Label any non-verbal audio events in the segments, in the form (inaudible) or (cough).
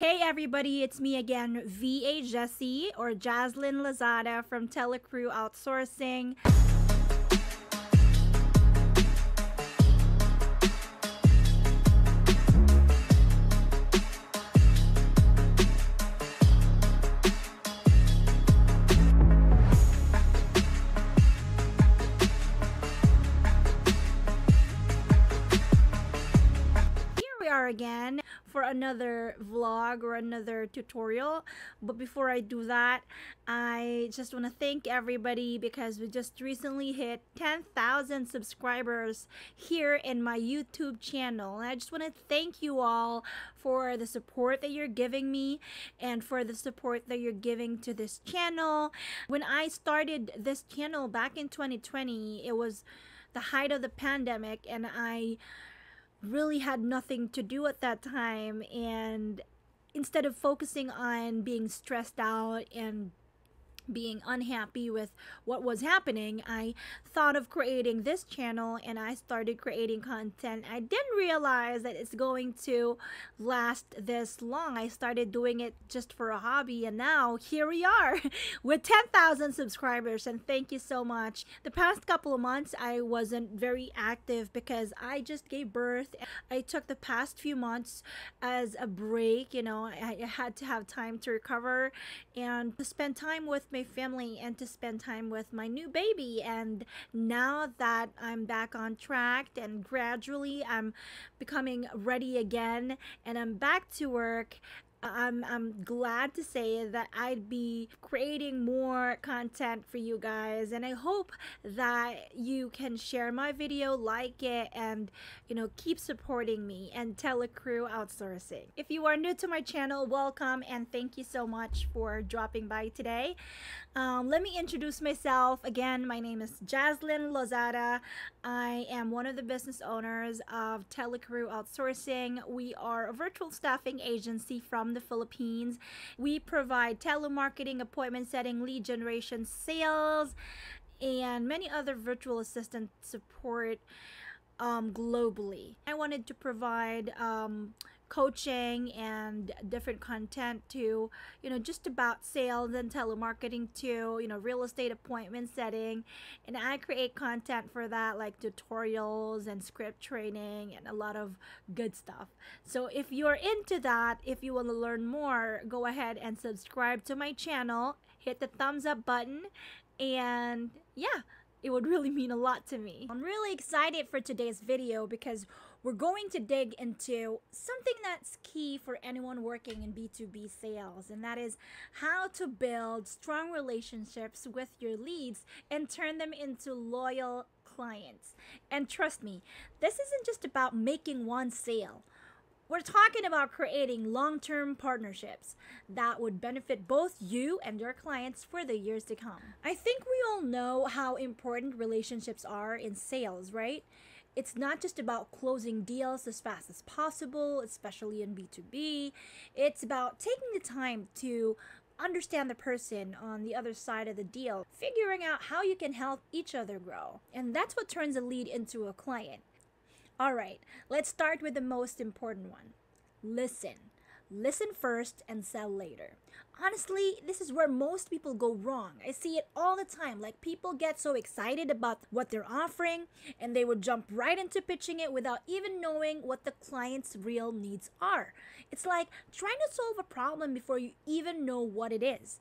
Hey everybody, it's me again, VA Jessie or Jaslyn Lozada from Telecrew Outsourcing. Again for another vlog or another tutorial. But before I do that I just want to thank everybody because we just recently hit 10,000 subscribers here in my YouTube channel. And I just want to thank you all for the support that you're giving me and for the support that you're giving to this channel. When I started this channel back in 2020 it was the height of the pandemic and I really had nothing to do at that time and instead of focusing on being stressed out and being unhappy with what was happening, I thought of creating this channel and I started creating content. I didn't realize that it's going to last this long. I started doing it just for a hobby and now here we are (laughs) with 10,000 subscribers and thank you so much. The past couple of months I wasn't very active because I just gave birth. I took the past few months as a break, you know, I, had to have time to recover and to spend time with my family and to spend time with my new baby. And now that I'm back on track and gradually I'm becoming ready again and I'm back to work, I'm, I'm glad to say that I'd be creating more content for you guys and I hope that you can share my video, like it, and you know keep supporting me and Telecrew Outsourcing. If you are new to my channel, welcome and thank you so much for dropping by today. Um, let me introduce myself again. My name is Jaslyn Lozada. I am one of the business owners of Telecrew Outsourcing. We are a virtual staffing agency from the Philippines. We provide telemarketing, appointment setting, lead generation, sales, and many other virtual assistant support um, globally. I wanted to provide um, coaching and different content to you know just about sales and telemarketing to you know real estate appointment setting. And i create content for that like tutorials and script training and a lot of good stuff. So if you're into that if you want to learn more go ahead and subscribe to my channel hit the thumbs up button and yeah it would really mean a lot to me. I'm really excited for today's video because we're going to dig into something that's key for anyone working in B2B sales, and that is how to build strong relationships with your leads and turn them into loyal clients. And trust me, this isn't just about making one sale. We're talking about creating long term partnerships that would benefit both you and your clients for the years to come. I think we all know how important relationships are in sales, right? It's not just about closing deals as fast as possible, especially in B2B. It's about taking the time to understand the person on the other side of the deal, figuring out how you can help each other grow. And that's what turns a lead into a client. All right, let's start with the most important one listen. Listen first and sell later. Honestly, this is where most people go wrong. I see it all the time. Like, people get so excited about what they're offering and they would jump right into pitching it without even knowing what the client's real needs are. It's like trying to solve a problem before you even know what it is.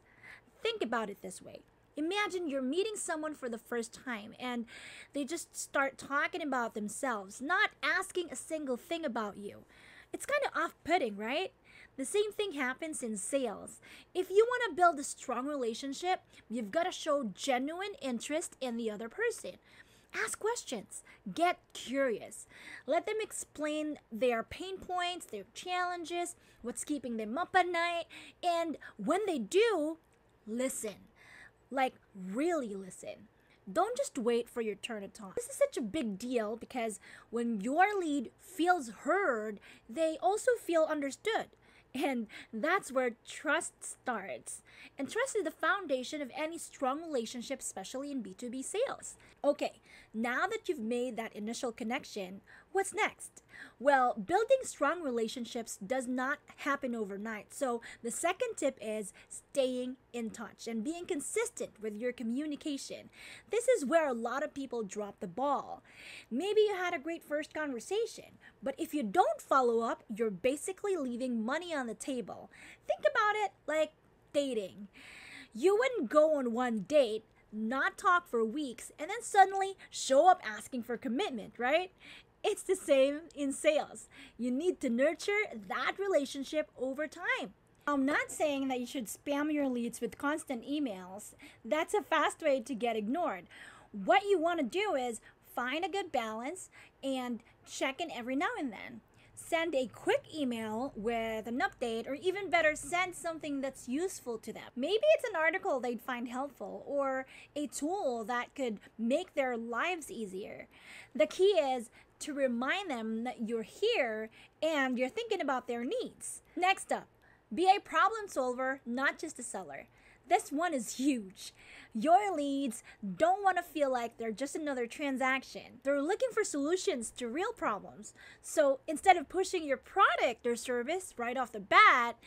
Think about it this way Imagine you're meeting someone for the first time and they just start talking about themselves, not asking a single thing about you. It's kind of off putting, right? The same thing happens in sales. If you want to build a strong relationship, you've got to show genuine interest in the other person. Ask questions. Get curious. Let them explain their pain points, their challenges, what's keeping them up at night, and when they do, listen like, really listen. Don't just wait for your turn to talk. This is such a big deal because when your lead feels heard, they also feel understood. And that's where trust starts. And trust is the foundation of any strong relationship, especially in B2B sales. Okay, now that you've made that initial connection, What's next? Well, building strong relationships does not happen overnight. So, the second tip is staying in touch and being consistent with your communication. This is where a lot of people drop the ball. Maybe you had a great first conversation, but if you don't follow up, you're basically leaving money on the table. Think about it like dating. You wouldn't go on one date not talk for weeks, and then suddenly show up asking for commitment, right? It's the same in sales. You need to nurture that relationship over time. I'm not saying that you should spam your leads with constant emails. That's a fast way to get ignored. What you want to do is find a good balance and check in every now and then send a quick email with an update, or even better, send something that's useful to them. Maybe it's an article they'd find helpful or a tool that could make their lives easier. The key is to remind them that you're here and you're thinking about their needs. Next up, be a problem solver, not just a seller. This one is huge. Your leads don't want to feel like they're just another transaction. They're looking for solutions to real problems. So instead of pushing your product or service right off the bat,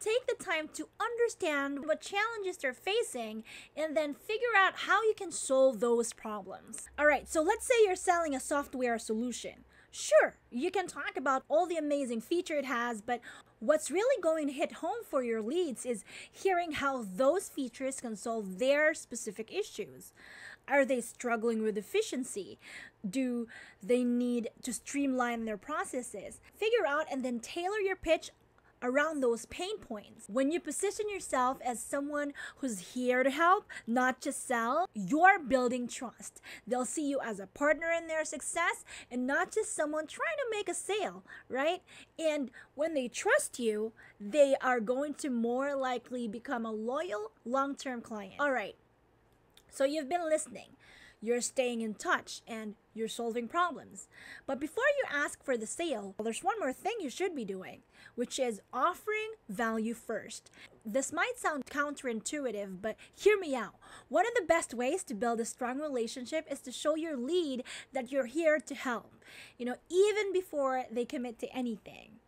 take the time to understand what challenges they're facing and then figure out how you can solve those problems. All right, so let's say you're selling a software solution. Sure, you can talk about all the amazing feature it has, but what's really going to hit home for your leads is hearing how those features can solve their specific issues. Are they struggling with efficiency? Do they need to streamline their processes? Figure out and then tailor your pitch around those pain points. When you position yourself as someone who's here to help, not just sell, you're building trust. They'll see you as a partner in their success and not just someone trying to make a sale, right? And when they trust you, they are going to more likely become a loyal long term client. All right, so you've been listening you're staying in touch and you're solving problems. But before you ask for the sale, well, there's one more thing you should be doing, which is offering value first. This might sound counterintuitive, but hear me out. One of the best ways to build a strong relationship is to show your lead that you're here to help, you know, even before they commit to anything.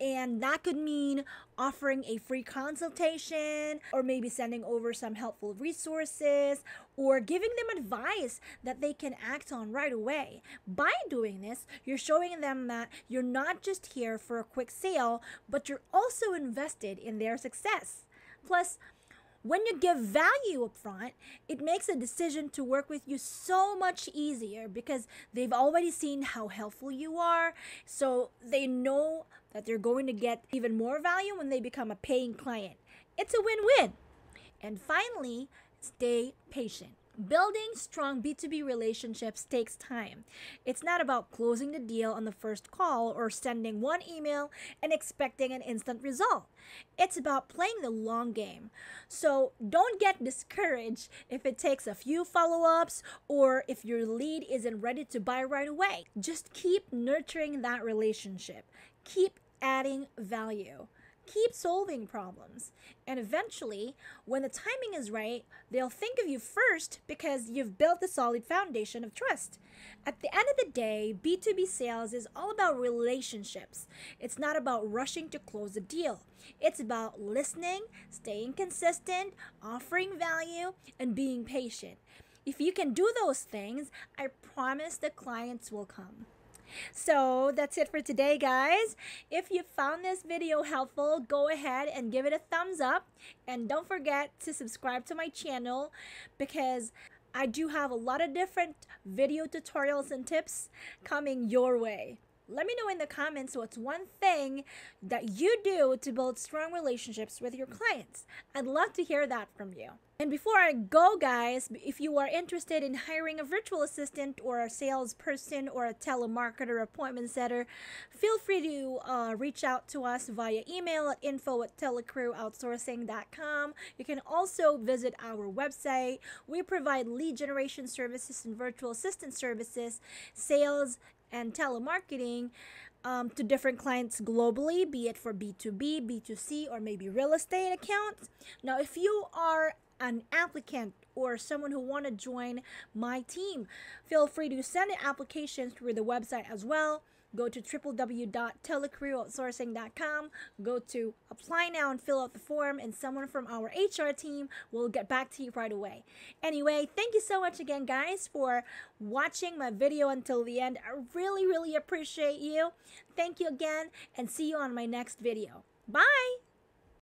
And that could mean offering a free consultation, or maybe sending over some helpful resources, or giving them advice that they can act on right away. By doing this, you're showing them that you're not just here for a quick sale, but you're also invested in their success. Plus, when you give value up front, it makes a decision to work with you so much easier because they've already seen how helpful you are. So they know that they're going to get even more value when they become a paying client. It's a win win. And finally, stay patient. Building strong B2B relationships takes time. It's not about closing the deal on the first call or sending one email and expecting an instant result. It's about playing the long game. So don't get discouraged if it takes a few follow ups or if your lead isn't ready to buy right away. Just keep nurturing that relationship, keep adding value keep solving problems. And eventually, when the timing is right, they'll think of you first because you've built a solid foundation of trust. At the end of the day, B2B sales is all about relationships. It's not about rushing to close a deal. It's about listening, staying consistent, offering value, and being patient. If you can do those things, I promise the clients will come. So that's it for today, guys. If you found this video helpful, go ahead and give it a thumbs up. And don't forget to subscribe to my channel because I do have a lot of different video tutorials and tips coming your way. Let me know in the comments what's one thing that you do to build strong relationships with your clients. I'd love to hear that from you. And before I go, guys, if you are interested in hiring a virtual assistant or a salesperson or a telemarketer appointment setter, feel free to uh, reach out to us via email at info at telecrewoutsourcing.com. You can also visit our website. We provide lead generation services and virtual assistant services, sales, and telemarketing um, to different clients globally, be it for B2B, B2C, or maybe real estate accounts. Now, if you are an applicant or someone who want to join my team. Feel free to send in applications through the website as well go to www.telecrewoutsourcing.com, go to apply now and fill out the form, and someone from our HR team will get back to you right away. Anyway, thank you so much again, guys, for watching my video until the end. I really, really appreciate you. Thank you again, and see you on my next video. Bye!